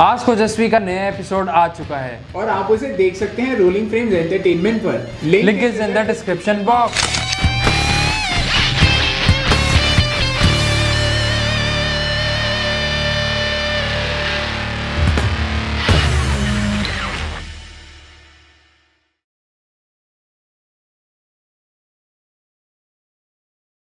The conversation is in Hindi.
आज खोजस्वी का नया एपिसोड आ चुका है। और आप उसे देख सकते हैं रोलिंग फ्रेम्स एंटरटेनमेंट पर। Link is in the description box